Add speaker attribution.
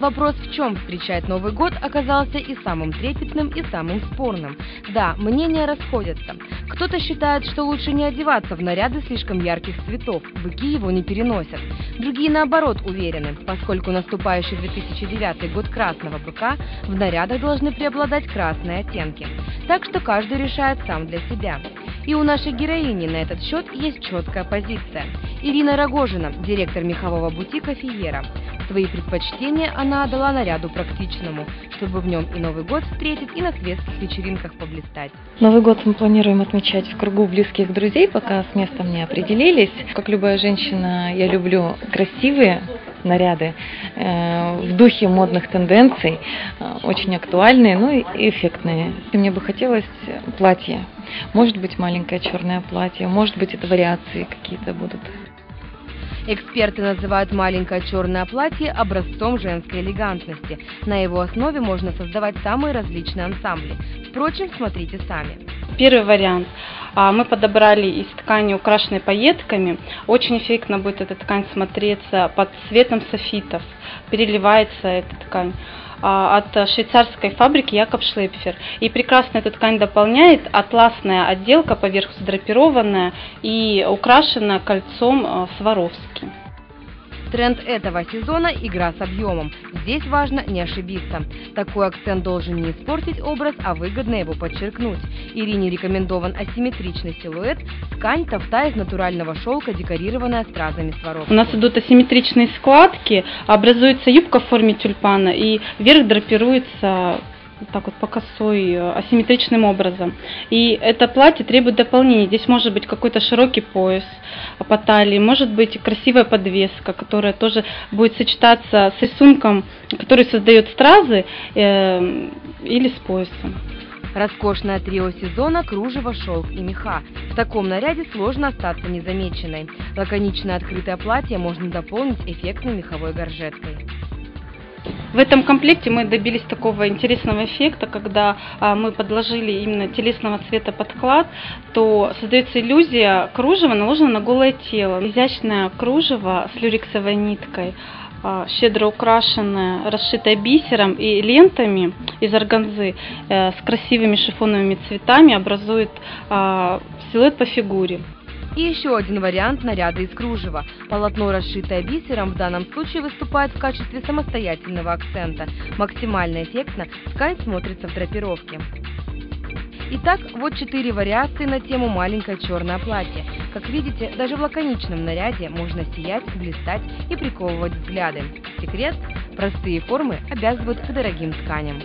Speaker 1: Вопрос, в чем встречать Новый год, оказался и самым трепетным, и самым спорным. Да, мнения расходятся. Кто-то считает, что лучше не одеваться в наряды слишком ярких цветов, быки его не переносят. Другие, наоборот, уверены, поскольку наступающий 2009 год красного быка, в нарядах должны преобладать красные оттенки. Так что каждый решает сам для себя. И у нашей героини на этот счет есть четкая позиция. Ирина Рогожина, директор мехового бутика «Фиера». Свои предпочтения она отдала наряду практичному, чтобы в нем и Новый год встретить, и на светских вечеринках поблистать.
Speaker 2: Новый год мы планируем отмечать в кругу близких друзей, пока с местом не определились. Как любая женщина, я люблю красивые наряды э, в духе модных тенденций, э, очень актуальные, ну и эффектные. И мне бы хотелось платье. Может быть маленькое черное платье, может быть это вариации какие-то будут.
Speaker 1: Эксперты называют маленькое черное платье образцом женской элегантности. На его основе можно создавать самые различные ансамбли. Впрочем, смотрите сами.
Speaker 3: Первый вариант. А, мы подобрали из ткани, украшенной пайетками. Очень эффектно будет эта ткань смотреться под цветом софитов. Переливается эта ткань. А, от швейцарской фабрики Якоб Шлепфер. И прекрасно эту ткань дополняет атласная отделка, поверх задрапированная и украшена кольцом а, Сваровски.
Speaker 1: Тренд этого сезона – игра с объемом. Здесь важно не ошибиться. Такой акцент должен не испортить образ, а выгодно его подчеркнуть. Ирине рекомендован асимметричный силуэт, ткань тофта из натурального шелка, декорированная стразами Сваровски.
Speaker 3: У нас идут асимметричные складки, образуется юбка в форме тюльпана и верх драпируется так вот по косой, э, асимметричным образом. И это платье требует дополнения. Здесь может быть какой-то широкий пояс по талии, может быть красивая подвеска, которая тоже будет сочетаться с рисунком, который создает стразы э, или с поясом.
Speaker 1: Роскошное трио сезона – кружево, шелк и меха. В таком наряде сложно остаться незамеченной. Лаконичное открытое платье можно дополнить эффектной меховой горжеткой.
Speaker 3: В этом комплекте мы добились такого интересного эффекта, когда а, мы подложили именно телесного цвета подклад, то создается иллюзия кружева наложено на голое тело. Изящное кружево с люрексовой ниткой, а, щедро украшенное, расшитое бисером и лентами из органзы э, с красивыми шифоновыми цветами образует а, силуэт по фигуре.
Speaker 1: И еще один вариант наряда из кружева. Полотно, расшитое бисером, в данном случае выступает в качестве самостоятельного акцента. Максимально эффектно ткань смотрится в драпировке. Итак, вот четыре вариации на тему «Маленькое черное платье». Как видите, даже в лаконичном наряде можно сиять, блистать и приковывать взгляды. Секрет – простые формы обязывают к дорогим тканям.